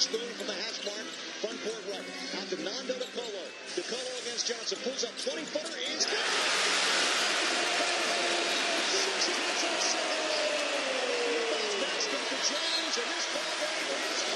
Witherspoon from the hash mark, front court right. Out to Nando De Colo. DiColo against Johnson. Pulls up 20 footer. Is good. Six tenths on a second. Rebounds basket to Jones, and this ball game is